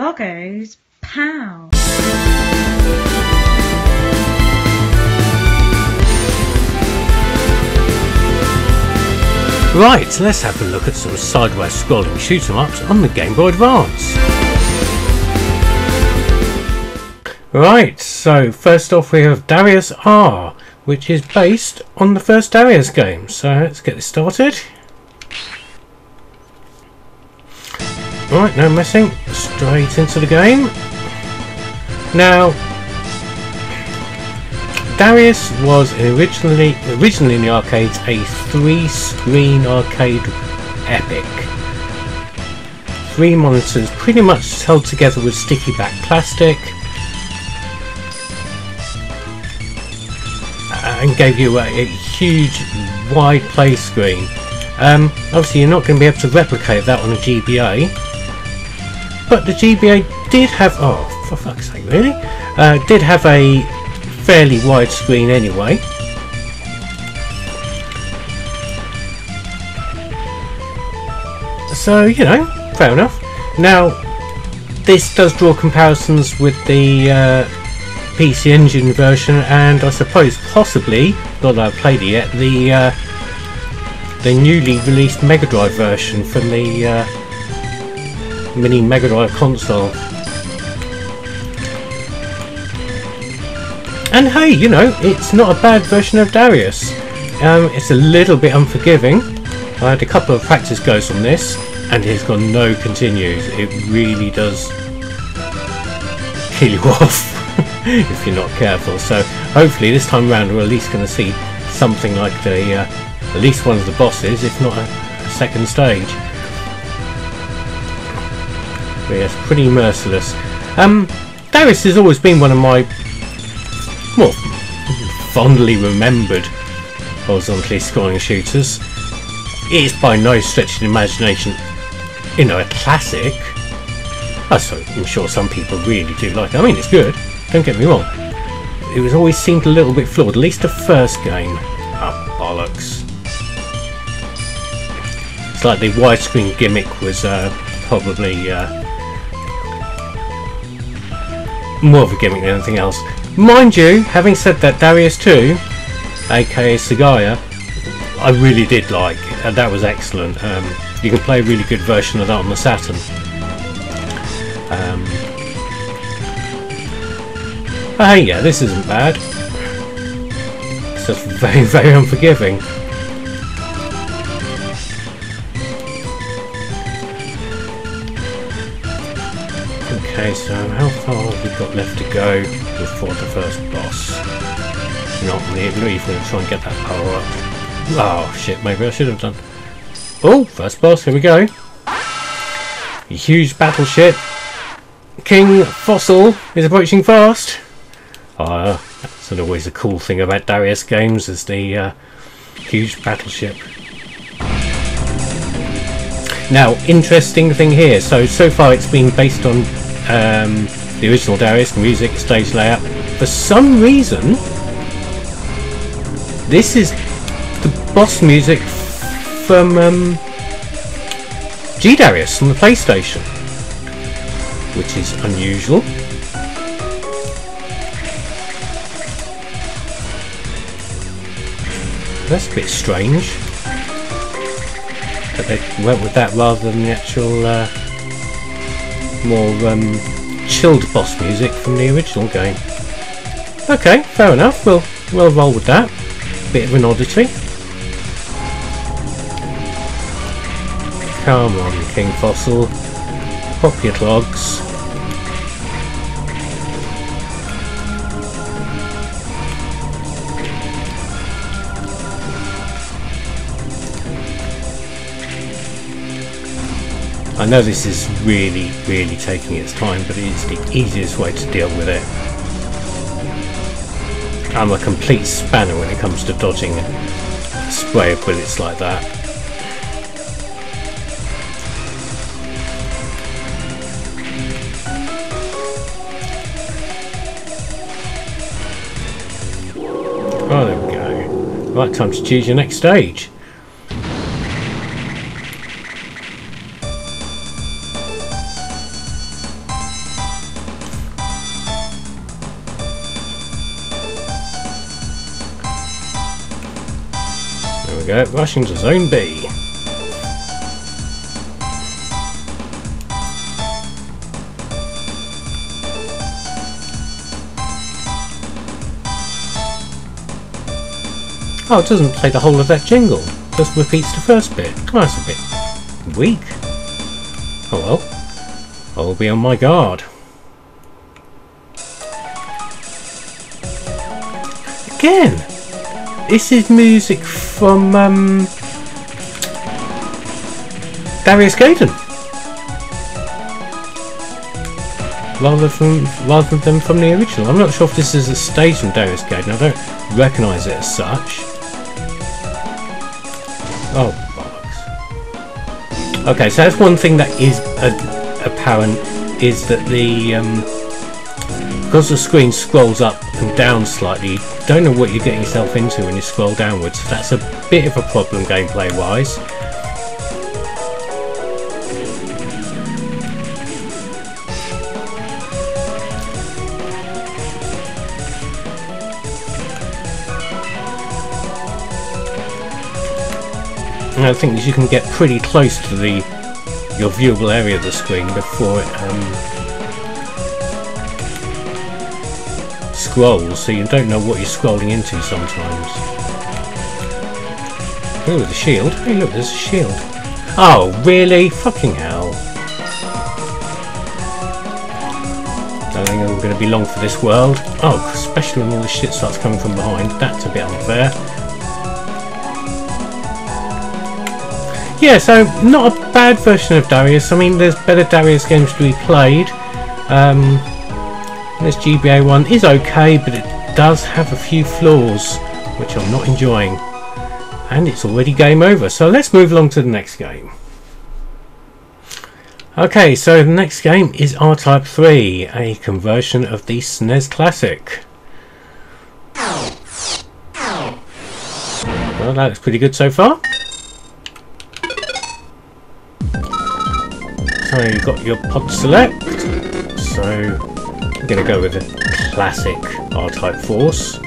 Bloggos, pow! Right, let's have a look at some sideways scrolling shoot 'em ups on the Game Boy Advance. Right, so first off we have Darius R, which is based on the first Darius game. So let's get this started. Right, no messing, straight into the game. Now, Darius was originally originally in the arcades a three-screen arcade epic. Three monitors pretty much held together with sticky back plastic and gave you a, a huge wide play screen. Um, obviously you're not going to be able to replicate that on a GBA but the GBA did have oh for fuck's sake really uh, did have a fairly wide screen anyway. So, you know, fair enough. Now, this does draw comparisons with the uh, PC Engine version and I suppose possibly, not that I've played it yet, the uh, the newly released Mega Drive version from the uh, mini Mega Drive console. And hey, you know, it's not a bad version of Darius. Um, it's a little bit unforgiving. I had a couple of practice goes on this, and it's got no continues. It really does kill you off if you're not careful. So hopefully this time around we're at least going to see something like the uh, at least one of the bosses, if not a, a second stage. Yes, pretty merciless. Um, Darius has always been one of my more fondly remembered horizontally scoring shooters. It is by no stretch of the imagination, you know, a classic. Oh, I'm sure some people really do like it. I mean, it's good, don't get me wrong. It was always seemed a little bit flawed, at least the first game. Oh, bollocks. It's like the widescreen gimmick was uh, probably uh, more of a gimmick than anything else. Mind you, having said that, Darius 2, aka Sagaia, I really did like, and that was excellent. Um, you can play a really good version of that on the Saturn. Um, oh yeah, this isn't bad. It's just very, very unforgiving. Okay, so how far have we got left to go before the first boss? Not really, not even going to try and get that power up. Oh shit, maybe I should have done. Oh, first boss, here we go. A huge battleship. King Fossil is approaching fast. Uh, that's always a cool thing about Darius games, is the uh, huge battleship. Now, interesting thing here. So, so far it's been based on um, the original Darius, music, stage layout. For some reason, this is the boss music from um, G Darius on the PlayStation, which is unusual. That's a bit strange that they went with that rather than the actual uh, more um, chilled boss music from the original game. Okay, fair enough. We'll we'll roll with that. Bit of an oddity. Come on, King Fossil. Pop your clogs. I know this is really, really taking its time, but it's the easiest way to deal with it. I'm a complete spanner when it comes to dodging a spray of bullets like that. Oh, there we go. Right, time to choose your next stage. Rushing to Zone B. Oh, it doesn't play the whole of that jingle. Just repeats the first bit. That's a bit weak. Oh well. I'll be on my guard. Again! This is music from um, Darius Gaiden. Rather than rather than from the original. I'm not sure if this is a stage from Darius Gaiden. I don't recognise it as such. Oh, bollocks. Okay, so that's one thing that is apparent is that the um, because the screen scrolls up and down slightly, don't know what you're getting yourself into when you scroll downwards. That's a bit of a problem gameplay wise. And I think you can get pretty close to the your viewable area of the screen before it um, scrolls, so you don't know what you're scrolling into sometimes. Oh, the shield. Hey, look, there's a shield. Oh, really? Fucking hell. Don't think I'm going to be long for this world. Oh, especially when all the shit starts coming from behind. That's a bit unfair. Yeah, so not a bad version of Darius. I mean, there's better Darius games to be played. Um, this GBA one is okay, but it does have a few flaws, which I'm not enjoying. And it's already game over, so let's move along to the next game. Okay, so the next game is R-Type 3, a conversion of the SNES Classic. Well, that looks pretty good so far. So you've got your pod select. So To go with a classic R-Type Force.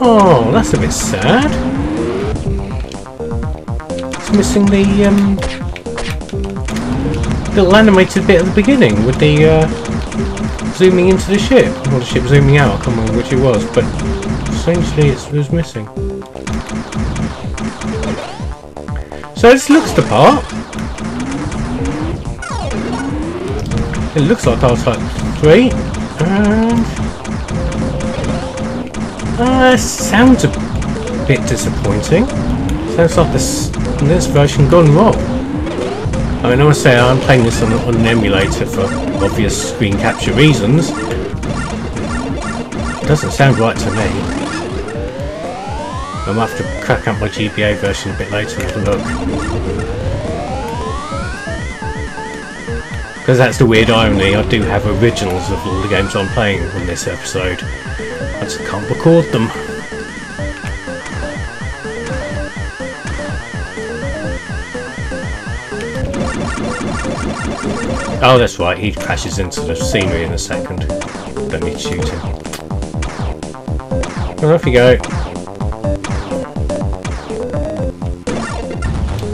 Oh, that's a bit sad. It's missing the um, little animated bit at the beginning with the uh, zooming into the ship, or the ship zooming out. I can't remember which it was, but strangely it was missing. So this looks the part. It looks like R-Type 3, and uh, sounds a bit disappointing. Sounds like this this version gone wrong. I mean, I must say I'm playing this on, on an emulator for obvious screen capture reasons. It Doesn't sound right to me. I might have to crack up my GBA version a bit later and look. Because that's the weird irony, I do have originals of all the games I'm playing on this episode. I just can't record them. Oh, that's right, he crashes into the scenery in a second. Don't need to shoot him. Well, off you go.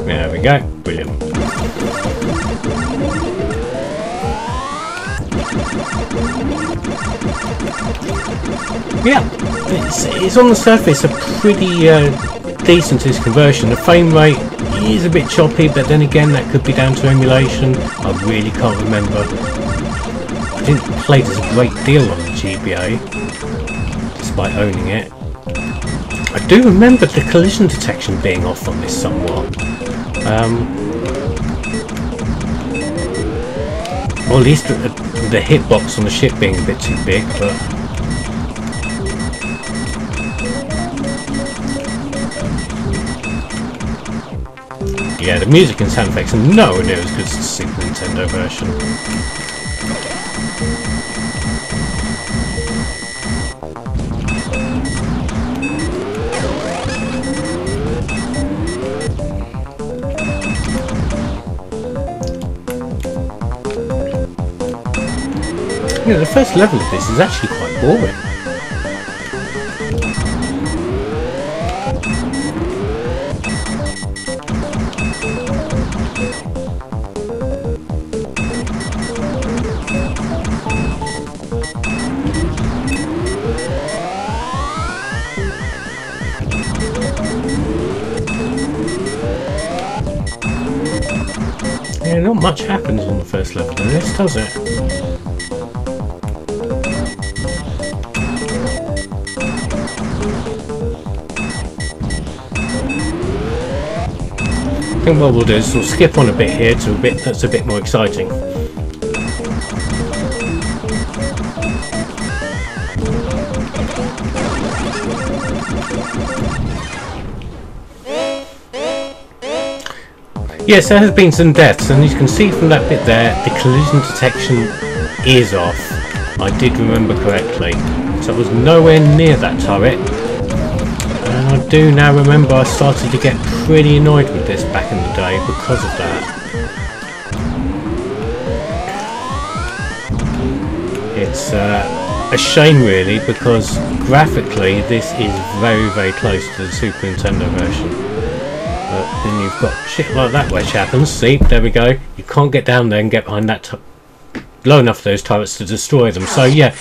There we go. Yeah, it's, it's on the surface a pretty uh, decent conversion. The frame rate is a bit choppy, but then again that could be down to emulation. I really can't remember. I didn't play this a great deal on the GBA, despite owning it. I do remember the collision detection being off on this somewhat. Um, or at least the, hitbox on the ship being a bit too big, but Yeah, the music and sound effects are nowhere near as good as the Super Nintendo version. Know, the first level of this is actually quite boring. Yeah, not much happens on the first level of this, does it? What we'll do is we'll skip on a bit here to a bit that's a bit more exciting. Yes, there has been some deaths, and you can see from that bit there, the collision detection is off. I did remember correctly. So I was nowhere near that turret. And I do now remember I started to get pretty annoyed with this day because of that. It's uh, a shame really because graphically this is very very close to the Super Nintendo version. But then you've got shit like that which happens. See, there we go. You can't get down there and get behind that low enough those turrets to destroy them. So yeah,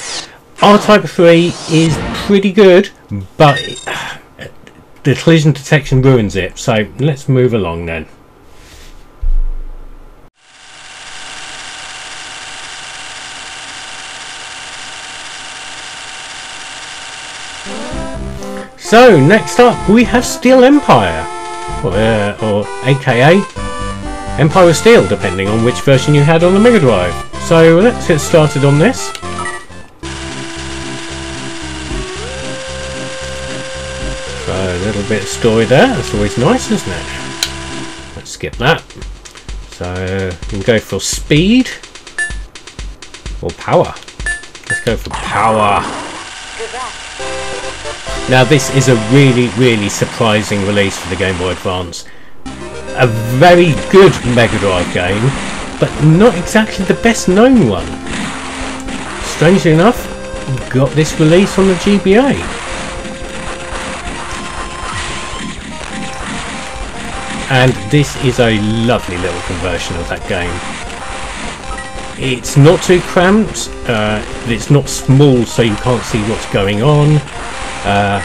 R-Type 3 is pretty good, but the collision detection ruins it. So let's move along then. So next up we have Steel Empire, or, uh, or AKA Empire of Steel, depending on which version you had on the Mega Drive. So let's get started on this. So a little bit of story there, that's always nice, isn't it? Let's skip that. So you can go for speed or power. Let's go for power. Now this is a really, really surprising release for the Game Boy Advance. A very good Mega Drive game, but not exactly the best known one. Strangely enough, got this release on the GBA. And this is a lovely little conversion of that game. It's not too cramped, uh, it's not small so you can't see what's going on. Uh,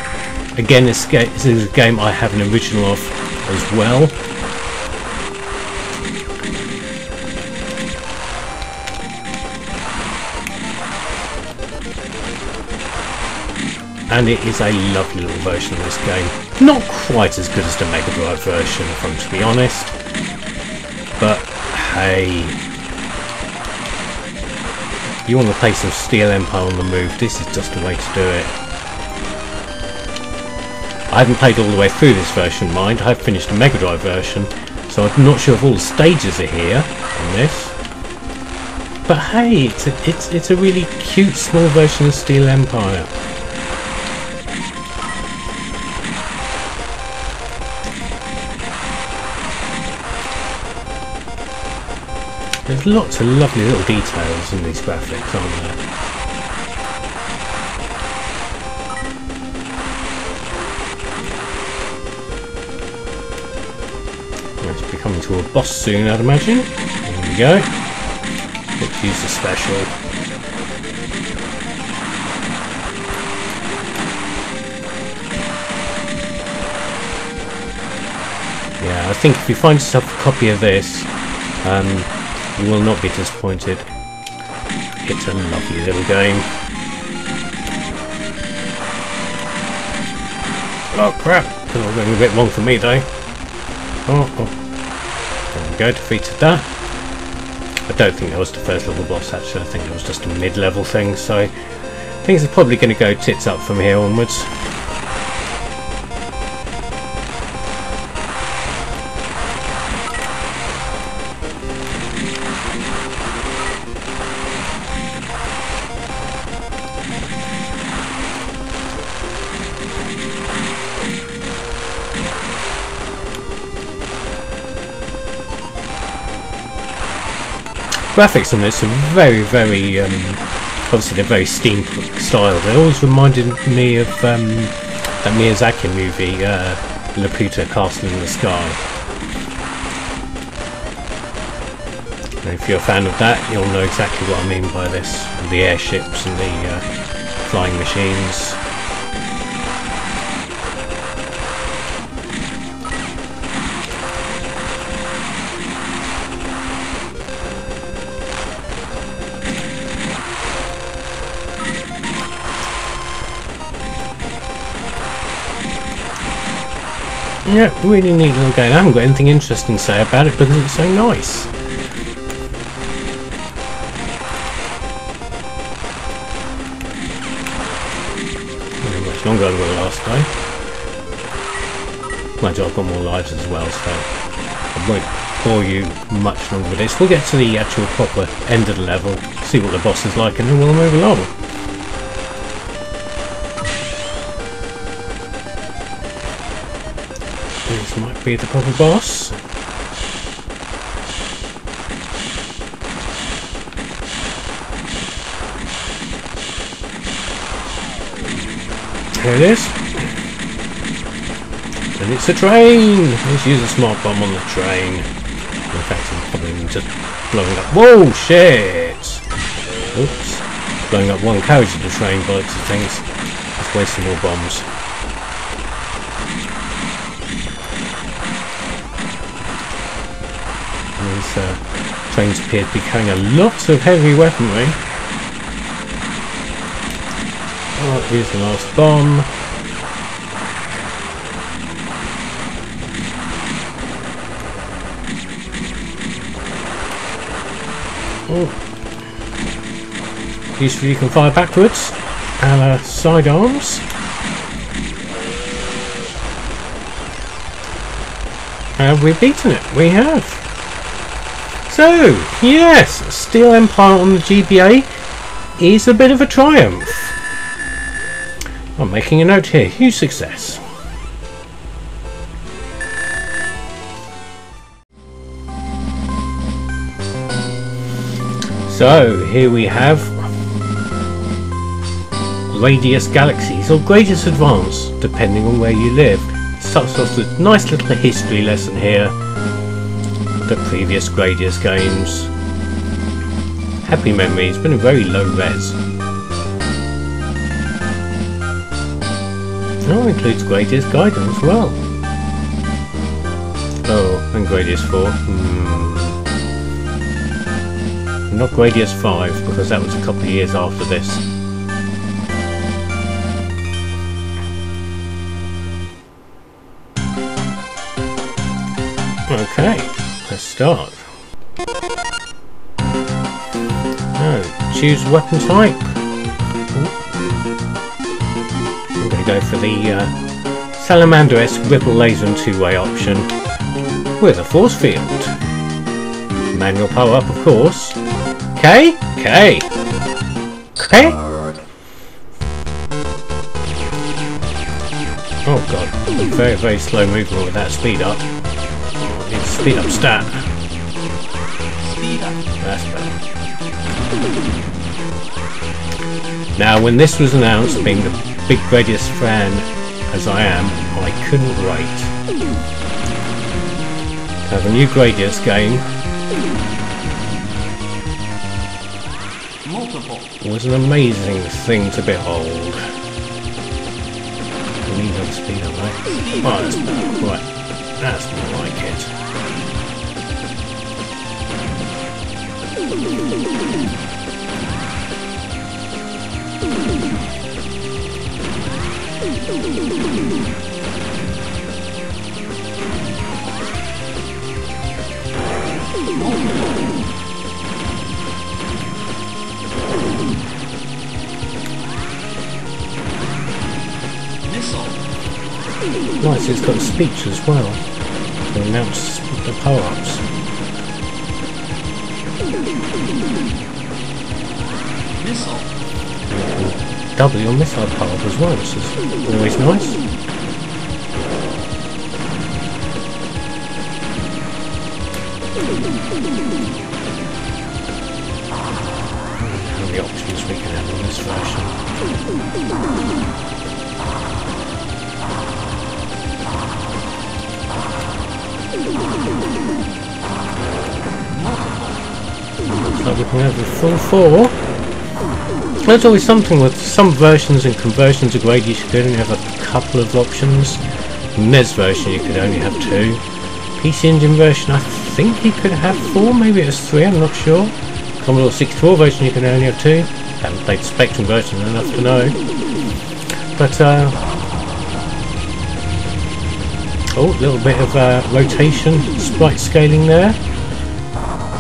again, this, this is a game I have an original of as well. and it is a lovely little version of this game. Not quite as good as the Mega Drive version, if I'm to be honest, but hey, you want to play some Steel Empire on the move, this is just the way to do it. I haven't played all the way through this version, mind, I've finished the Mega Drive version, so I'm not sure if all the stages are here on this. But hey, it's a, it's, it's a really cute small version of Steel Empire. There's lots of lovely little details in these graphics, aren't there? Let's be coming to a boss soon, I'd imagine. There we go. Let's use the special. Yeah, I think if you find yourself a copy of this, um, you will not be disappointed. It's a lovely little game. Oh crap! It's all going a bit long for me though. Oh, oh. Go, defeated that. I don't think that was the first level boss actually, I think it was just a mid-level thing, so things are probably going to go tits up from here onwards. Graphics on this are very, very, um, obviously they're very steampunk style. They always reminded me of um, that Miyazaki movie, uh, Laputa Castle in the Sky. And if you're a fan of that, you'll know exactly what I mean by this. The airships and the uh, flying machines. Yeah, really neat little game. I haven't got anything interesting to say about it because it's so nice. Not much longer than the last. Mind you, I've got more lives as well, so I won't bore you much longer with this. We'll get to the actual proper end of the level, see what the boss is like, and then we'll move along. Be the proper boss. Here it is. And it's a train! Let's use a smart bomb on the train. In fact, I'm probably just blowing up. Whoa, shit! Oops. Blowing up one carriage of the train by its things. Waste some more bombs. Trains appear to be carrying a lot of heavy weaponry. Oh, here's the last bomb. Oh. Useful you can fire backwards and uh, side arms. Have we beaten it? We have. So, yes, Steel Empire on the GBA is a bit of a triumph. I'm making a note here. Huge success. So, here we have Gradius Galaxies or Gradius Advance, depending on where you live. Starts off with a nice little history lesson here. The previous Gradius games. Happy memories, been a very low res. Oh, includes Gradius Gaiden as well. Oh, and Gradius 4. Hmm. Not Gradius 5, because that was a couple of years after this. Okay, start. Oh, choose weapon type. I'm going to go for the uh, Salamander-esque ripple laser and two-way option with a force field. Manual power up, of course. K? K. K? Oh god, very, very slow movement with that speed up. Need to speed up stat. That's better. Now, when this was announced, being the big Gradius fan as I am, I couldn't wait. To have a new Gradius game It was an amazing thing to behold. We need another speed up, right? Oh, that's better. Right. Like it. Nice, it's got speech as well announce the power-ups. Missile. Double your missile power as well, which is always nice. How many options we can have on this version. Like we can have the full four. There's always something with some versions and conversions of Gradius you could only have a couple of options. NES version you could only have two. PC Engine version I think you could have four, maybe it was three, I'm not sure. Commodore 64 version you can only have two. Haven't played Spectrum version enough to know. But uh, Oh, a little bit of uh, rotation, sprite scaling there.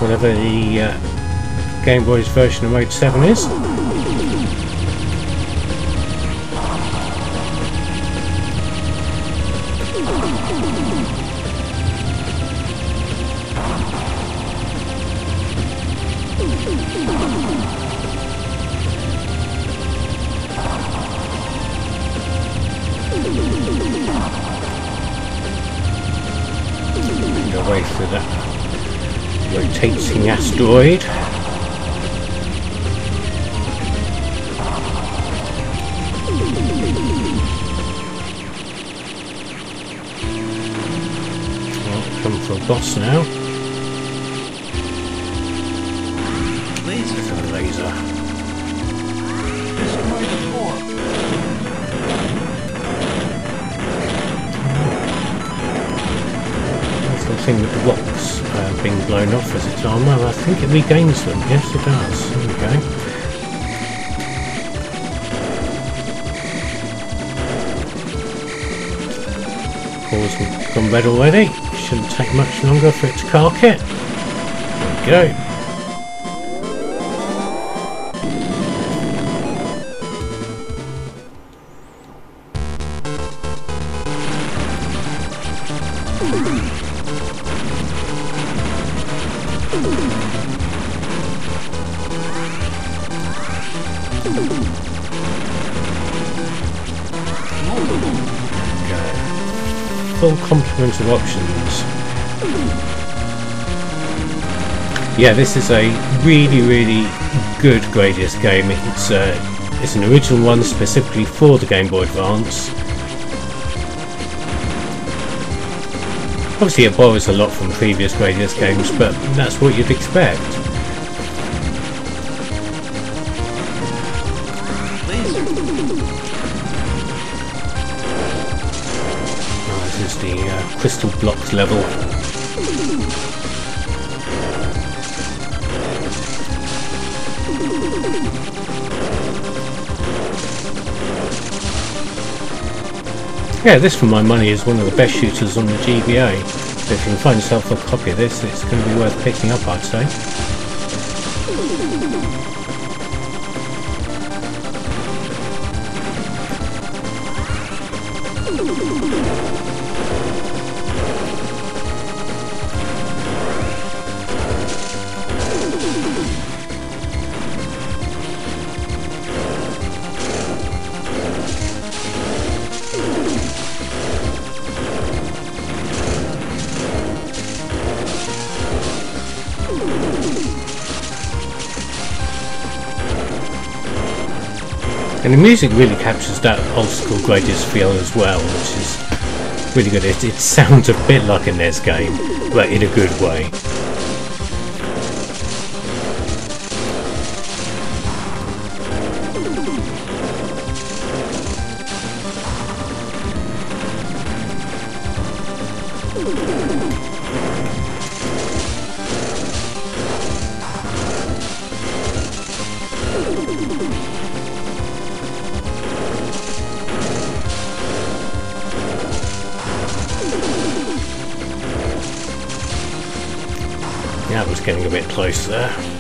Whatever the uh, Game Boy's version of Mode 7 is. Asteroid. Well, come for a boss now. Regains them. Yes, it does. There we go. Core's gone red already. Shouldn't take much longer for it to cark it. There we go. go. Full complement of options. Yeah, this is a really, really good Gradius game. It's uh, it's an original one specifically for the Game Boy Advance. Obviously, it borrows a lot from previous Gradius games, but that's what you'd expect. Crystal Blocks level. Yeah, this for my money is one of the best shooters on the GBA. So if you can find yourself a copy of this, it's going to be worth picking up, I'd say. Music really captures that old school Gradius feel as well, which is really good. It, it sounds a bit like a NES game, but in a good way. Close eh? there.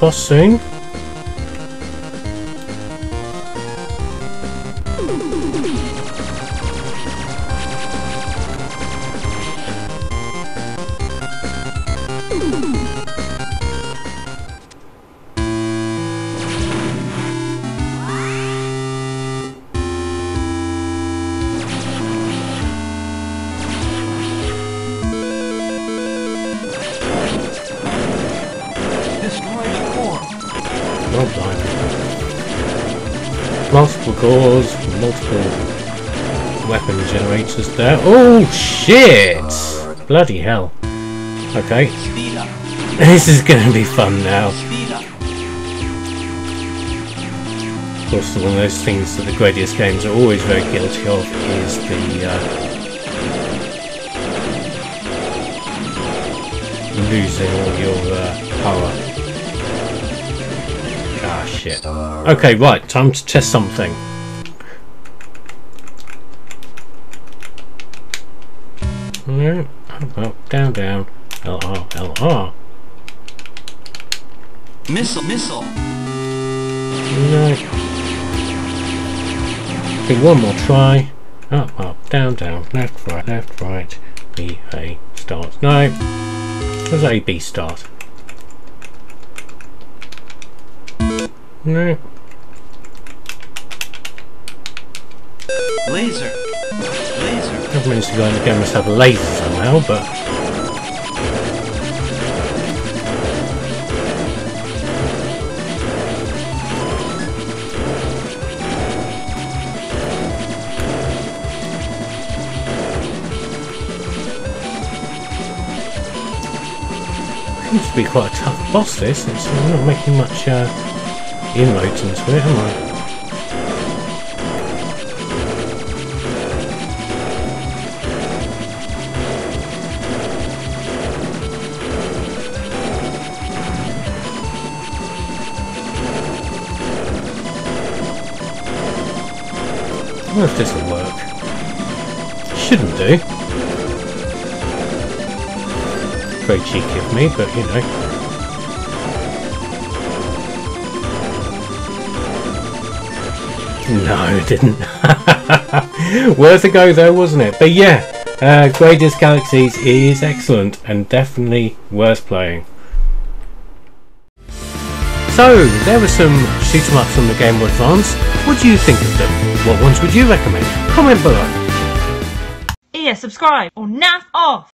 Boss soon. Cores, multiple weapon generators there. Oh shit! Bloody hell. Okay, this is gonna be fun now. Of course, one of those things that the Gradius games are always very guilty of is the uh, losing all your uh, power. Ah, shit. Okay, right, time to test something. No, up, down, down. LR, LR. Missile. Missile. No. Okay, one more try. Up, up, down, down, left, right, left, right. B, A, start. No. There's A, B, start. No. Laser. I've managed to go game must have a laser somehow, but. Seems to be quite a tough boss this, it's not making much uh, inroads into it, am I? Wonder if this will work. Shouldn't do. Very cheeky of me, but you know. No, it didn't. Worth a go though, wasn't it? But yeah, uh, Gradius Galaxies is excellent and definitely worth playing. So, there were some shoot 'em ups on the Game Boy Advance. What do you think of them? What ones would you recommend? Comment below. Yeah, subscribe or naff off.